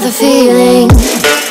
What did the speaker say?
the feeling.